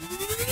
you.